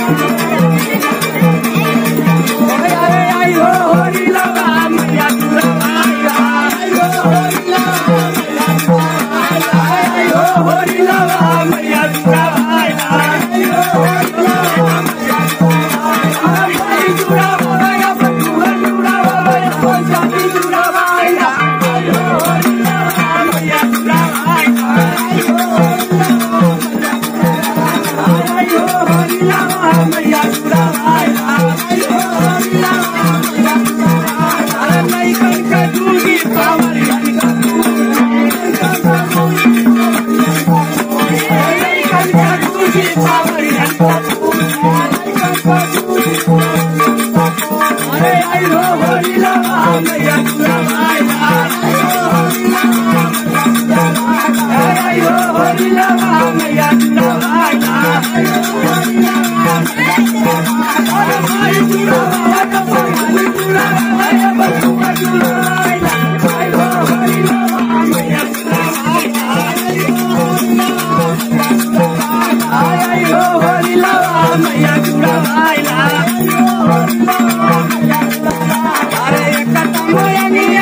Música Hallelujah.